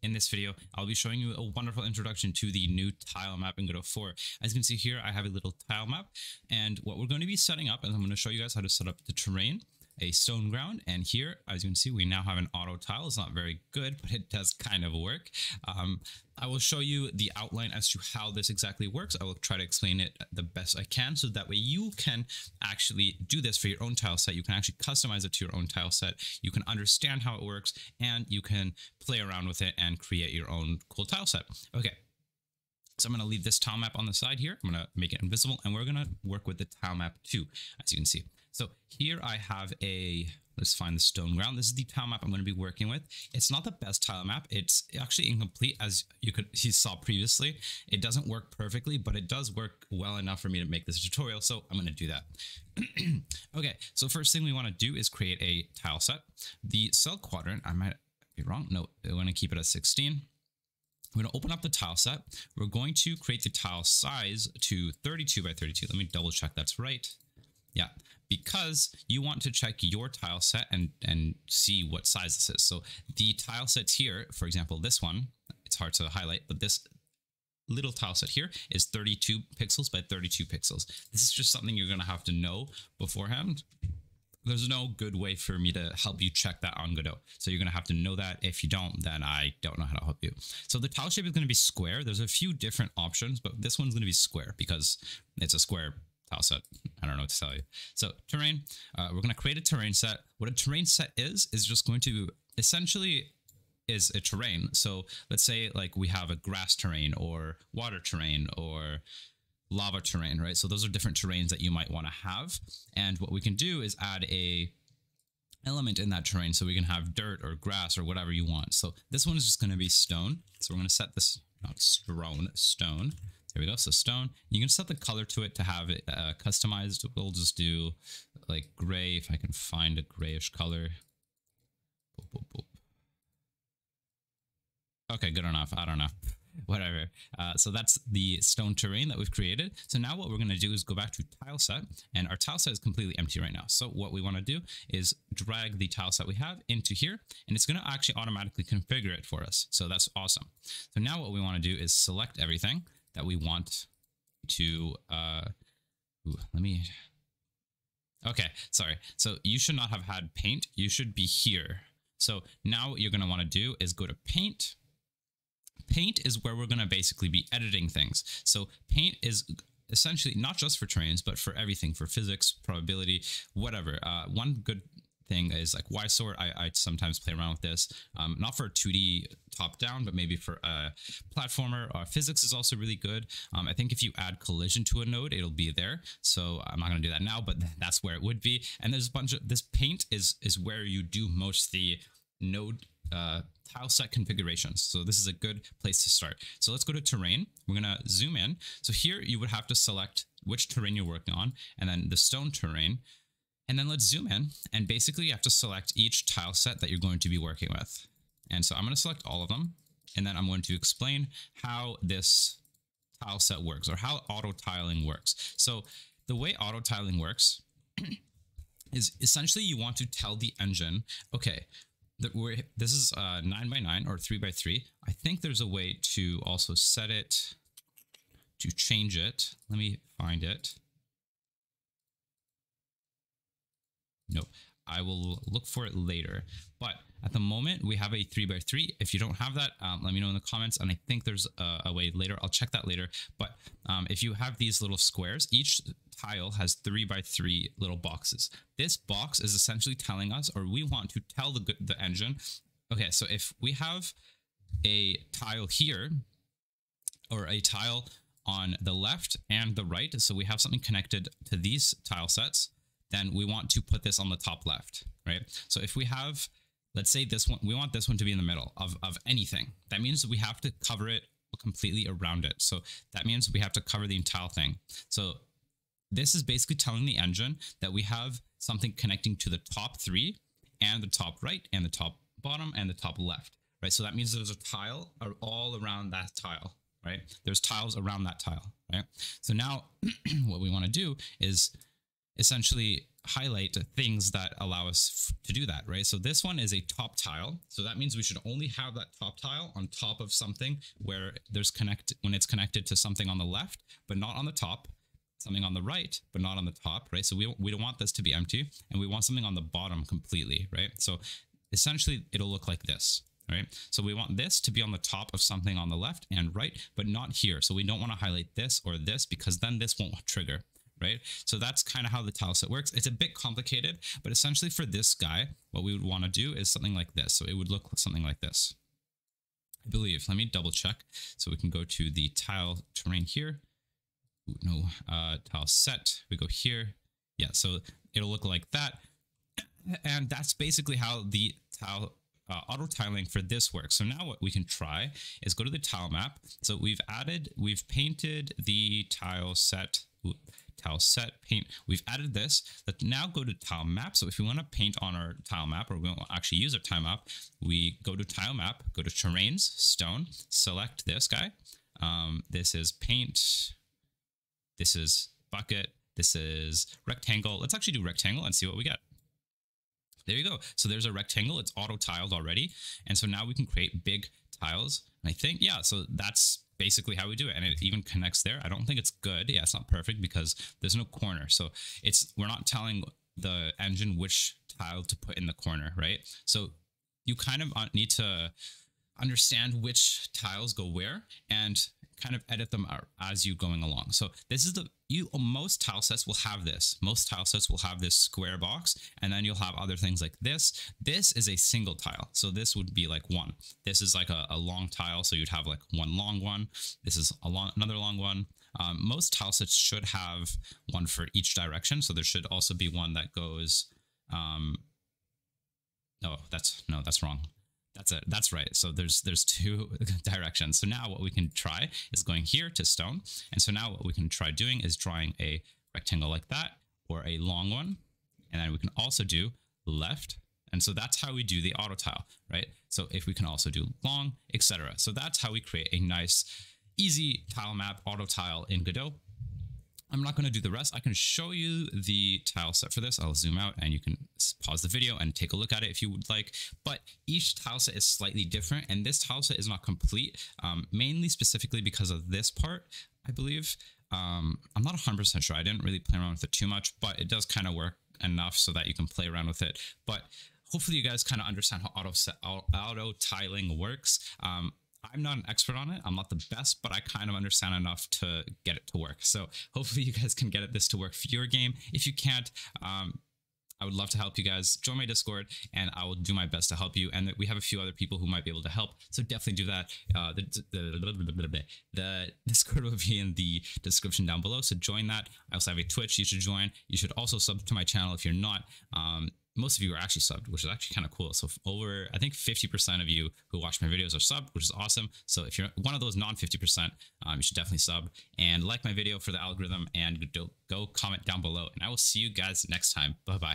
In this video, I'll be showing you a wonderful introduction to the new tile map in Godot 4. As you can see here, I have a little tile map, and what we're going to be setting up, and I'm going to show you guys how to set up the terrain, a stone ground, and here, as you can see, we now have an auto tile. It's not very good, but it does kind of work. Um, I will show you the outline as to how this exactly works. I will try to explain it the best I can, so that way you can actually do this for your own tile set. You can actually customize it to your own tile set. You can understand how it works, and you can play around with it and create your own cool tile set. Okay, so I'm going to leave this tile map on the side here. I'm going to make it invisible and we're going to work with the tile map too, as you can see. So here I have a, let's find the stone ground. This is the tile map I'm going to be working with. It's not the best tile map. It's actually incomplete as you could you saw previously. It doesn't work perfectly, but it does work well enough for me to make this tutorial. So I'm going to do that. okay, so first thing we want to do is create a tile set. The cell quadrant, I might be wrong. No, I want to keep it at 16. We're going to open up the tile set. We're going to create the tile size to 32 by 32. Let me double check that's right. Yeah, because you want to check your tile set and, and see what size this is. So the tile sets here, for example, this one, it's hard to highlight, but this little tile set here is 32 pixels by 32 pixels. This is just something you're going to have to know beforehand there's no good way for me to help you check that on Godot. So you're going to have to know that. If you don't, then I don't know how to help you. So the tile shape is going to be square. There's a few different options, but this one's going to be square because it's a square tile set. I don't know what to tell you. So terrain, uh, we're going to create a terrain set. What a terrain set is, is just going to essentially is a terrain. So let's say like we have a grass terrain or water terrain or lava terrain, right? So those are different terrains that you might want to have. And what we can do is add a element in that terrain so we can have dirt or grass or whatever you want. So this one is just going to be stone. So we're going to set this, not stone, stone. There we go. So stone. You can set the color to it to have it uh, customized. We'll just do like gray if I can find a grayish color. Boop, boop, boop. Okay, good enough. I don't know whatever. Uh, so that's the stone terrain that we've created. So now what we're going to do is go back to tile set and our tile set is completely empty right now. So what we want to do is drag the tile set we have into here and it's going to actually automatically configure it for us. So that's awesome. So now what we want to do is select everything that we want to, uh, ooh, let me, okay, sorry. So you should not have had paint. You should be here. So now what you're going to want to do is go to paint Paint is where we're going to basically be editing things. So paint is essentially not just for terrains, but for everything, for physics, probability, whatever. Uh, one good thing is like YSort. I, I sometimes play around with this, um, not for 2D top down, but maybe for a platformer. Uh, physics is also really good. Um, I think if you add collision to a node, it'll be there. So I'm not going to do that now, but that's where it would be. And there's a bunch of this paint is is where you do most the node uh, tile set configurations. So this is a good place to start. So let's go to terrain. We're going to zoom in. So here you would have to select which terrain you're working on and then the stone terrain. And then let's zoom in and basically you have to select each tile set that you're going to be working with. And so I'm going to select all of them and then I'm going to explain how this tile set works or how auto tiling works. So the way auto tiling works is essentially you want to tell the engine, okay, this is uh, 9 by 9 or 3 by 3 I think there's a way to also set it to change it. Let me find it. Nope. I will look for it later. But at the moment, we have a 3 by 3 If you don't have that, um, let me know in the comments. And I think there's a, a way later. I'll check that later. But um, if you have these little squares, each tile has 3 by 3 little boxes. This box is essentially telling us, or we want to tell the, the engine, okay, so if we have a tile here, or a tile on the left and the right, so we have something connected to these tile sets, then we want to put this on the top left, right? So if we have, let's say this one, we want this one to be in the middle of, of anything. That means we have to cover it completely around it. So that means we have to cover the entire thing. So this is basically telling the engine that we have something connecting to the top three and the top right and the top bottom and the top left, right? So that means there's a tile all around that tile, right? There's tiles around that tile, right? So now what we want to do is essentially highlight things that allow us to do that, right? So this one is a top tile. So that means we should only have that top tile on top of something where there's connect when it's connected to something on the left, but not on the top, something on the right, but not on the top, right? So we, we don't want this to be empty and we want something on the bottom completely, right? So essentially it'll look like this, right? So we want this to be on the top of something on the left and right, but not here. So we don't want to highlight this or this because then this won't trigger, right? So that's kind of how the tile set works. It's a bit complicated, but essentially for this guy, what we would want to do is something like this. So it would look something like this. I believe, let me double check. So we can go to the tile terrain here. Ooh, no, uh, tile set, we go here. Yeah, so it'll look like that. And that's basically how the tile uh, auto tiling for this works. So now what we can try is go to the tile map. So we've added, we've painted the tile set, tile set paint. We've added this. Let's now go to tile map. So if we want to paint on our tile map, or we to actually use our tile map, we go to tile map, go to terrains, stone, select this guy. Um, this is paint. This is bucket. This is rectangle. Let's actually do rectangle and see what we get. There you go. So there's a rectangle. It's auto tiled already. And so now we can create big tiles. And I think, yeah, so that's basically how we do it. And it even connects there. I don't think it's good. Yeah, it's not perfect because there's no corner. So it's, we're not telling the engine which tile to put in the corner, right? So you kind of uh, need to understand which tiles go where and kind of edit them out as you going along. So this is the you most tile sets will have this. Most tile sets will have this square box and then you'll have other things like this. This is a single tile. So this would be like one. This is like a, a long tile. So you'd have like one long one. This is a long another long one. Um, most tile sets should have one for each direction. So there should also be one that goes um, no, that's no, that's wrong. That's it. That's right. So there's there's two directions. So now what we can try is going here to stone. And so now what we can try doing is drawing a rectangle like that or a long one. And then we can also do left. And so that's how we do the auto tile, right? So if we can also do long, etc. So that's how we create a nice, easy tile map auto tile in Godot. I'm not going to do the rest. I can show you the tile set for this. I'll zoom out and you can pause the video and take a look at it if you would like. But each tile set is slightly different and this tile set is not complete, um, mainly specifically because of this part, I believe. Um, I'm not 100% sure. I didn't really play around with it too much, but it does kind of work enough so that you can play around with it. But hopefully you guys kind of understand how auto, set, auto tiling works. Um, I'm not an expert on it. I'm not the best, but I kind of understand enough to get it to work. So hopefully you guys can get this to work for your game. If you can't, um, I would love to help you guys. Join my Discord and I will do my best to help you. And we have a few other people who might be able to help. So definitely do that. Uh, the, the, the, Discord will be in the description down below. So join that. I also have a Twitch you should join. You should also sub to my channel if you're not. Um, most of you are actually subbed, which is actually kind of cool. So over, I think 50% of you who watch my videos are subbed, which is awesome. So if you're one of those non 50%, um, you should definitely sub and like my video for the algorithm and go comment down below. And I will see you guys next time. Bye bye.